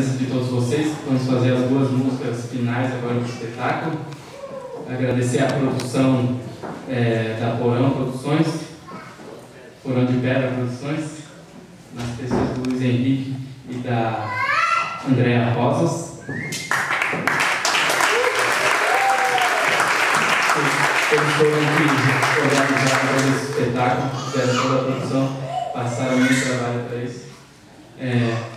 presença de todos vocês. Vamos fazer as duas músicas finais agora do espetáculo. Agradecer a produção é, da Porão Produções, Porão de Pedra Produções, nas pessoas do Luiz Henrique e da Andréa Rosas. Eles foram que organizaram esse espetáculo, fizeram toda a produção, passaram muito trabalho para isso. É,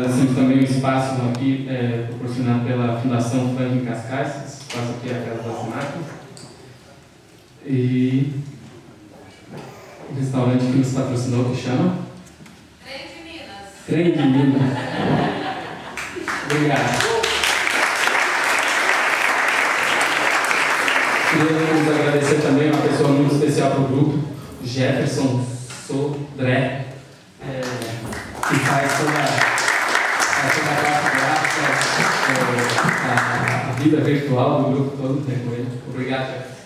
agradecemos também o espaço aqui é, proporcionado pela Fundação Franklin Cascais, esse espaço aqui é a Casa das Máquinas. E o restaurante que nos patrocinou, que chama? Trem de Minas. Trem de Minas. Obrigado. Queríamos agradecer também uma pessoa muito especial para o grupo, Jefferson Sodré, é, que faz toda, vida virtual do grupo todo, com ele. Obrigado,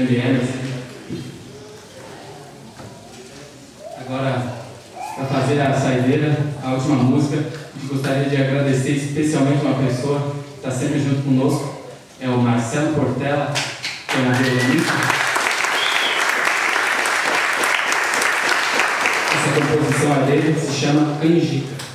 Assim. Agora, para fazer a saideira, a última música, gostaria de agradecer especialmente uma pessoa que está sempre junto conosco, é o Marcelo Portela, que é uma violonista. Essa composição a dele, se chama Canjica.